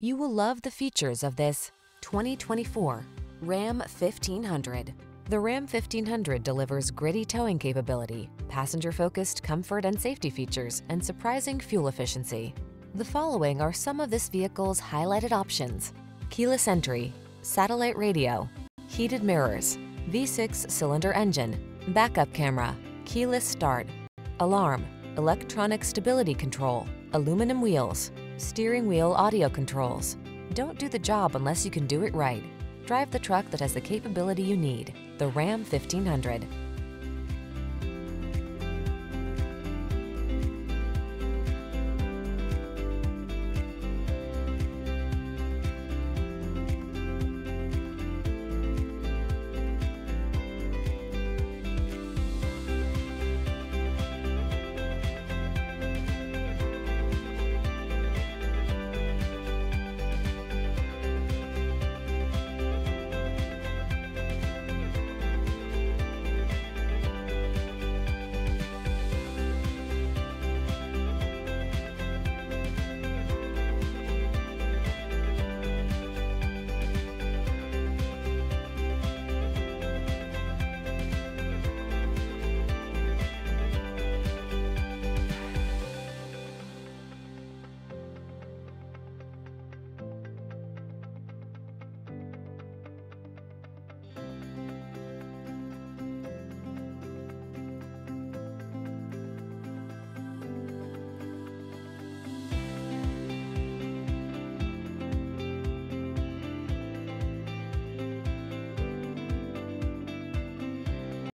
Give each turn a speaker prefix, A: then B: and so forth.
A: You will love the features of this 2024 Ram 1500. The Ram 1500 delivers gritty towing capability, passenger-focused comfort and safety features, and surprising fuel efficiency. The following are some of this vehicle's highlighted options. Keyless entry, satellite radio, heated mirrors, V6 cylinder engine, backup camera, keyless start, alarm, electronic stability control, aluminum wheels, steering wheel audio controls. Don't do the job unless you can do it right. Drive the truck that has the capability you need. The Ram 1500.